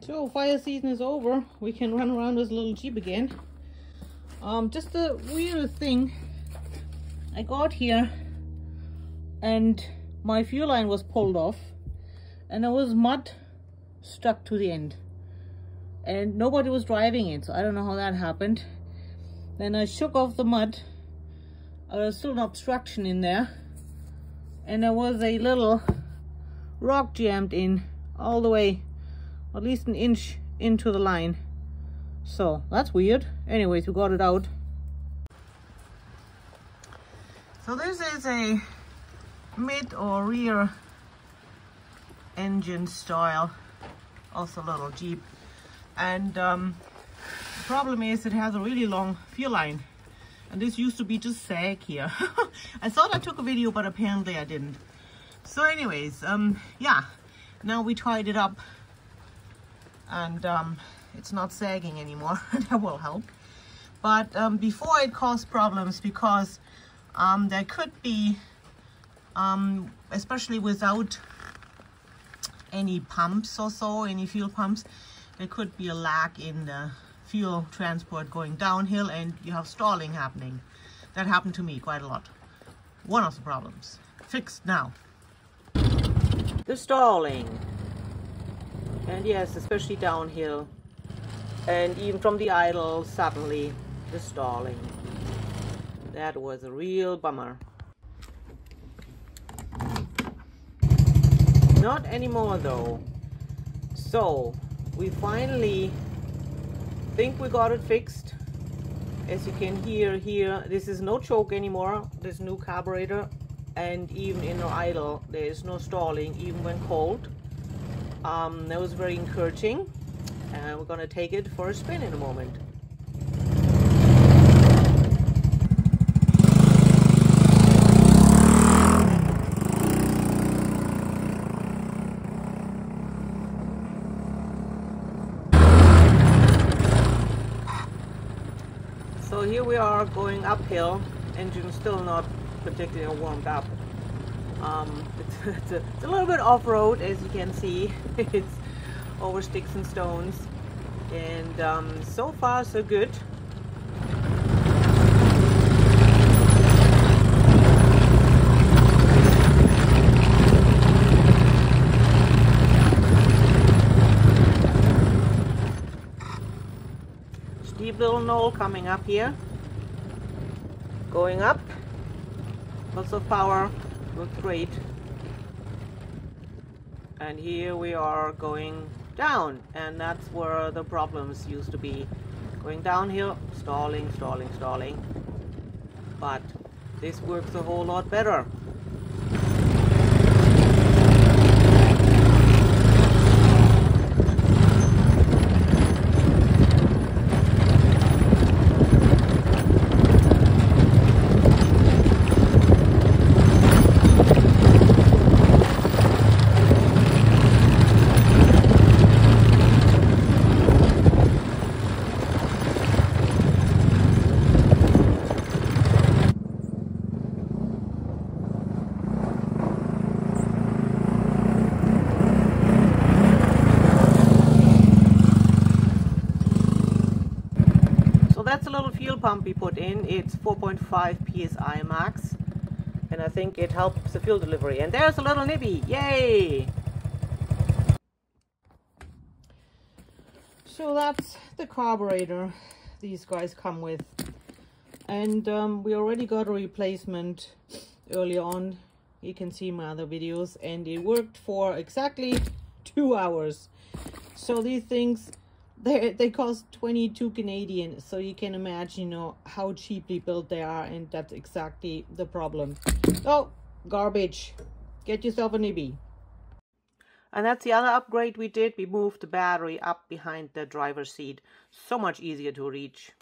So fire season is over. We can run around this little Jeep again. Um, just the weirdest thing. I got here and my fuel line was pulled off and there was mud stuck to the end and nobody was driving it so I don't know how that happened then I shook off the mud there was still an obstruction in there and there was a little rock jammed in all the way at least an inch into the line. So that's weird. Anyways we got it out. So this is a mid or rear engine style also little jeep. And um, the problem is it has a really long fuel line. And this used to be just sag here. I thought I took a video but apparently I didn't. So anyways um yeah. Now we tied it up and um, it's not sagging anymore that will help but um, before it caused problems because um, there could be um, especially without any pumps or so any fuel pumps there could be a lack in the fuel transport going downhill and you have stalling happening. That happened to me quite a lot. One of the problems. Fixed now. The stalling. And yes, especially downhill. And even from the idle, suddenly the stalling. That was a real bummer. Not anymore though. So, we finally think we got it fixed as you can hear here this is no choke anymore this new carburetor and even in the idle there is no stalling even when cold um, that was very encouraging. And we're gonna take it for a spin in a moment. So here we are going uphill, engine still not particularly warmed up. Um, it's, it's, a, it's, a, little bit off-road as you can see. it's over sticks and stones. And um, so far so good. steep little knoll coming up here. Going up. Lots of power. Looks great. And here we are going down. And that's where the problems used to be. Going downhill, stalling, stalling, stalling. But this works a whole lot better. that's a little fuel pump we put in. It's 4.5 psi max. And I think it helps the fuel delivery. And there's a little NIBBI. Yay! So that's the carburetor these guys come with. And um, we already got a replacement early on. You can see my other videos. And it worked for exactly two hours. So these things they they cost 22 Canadian so you can imagine you know how cheaply built they are and that's exactly the problem. Oh garbage. Get yourself a NIBBI and that's the other upgrade we did. We moved the battery up behind the driver's seat. So much easier to reach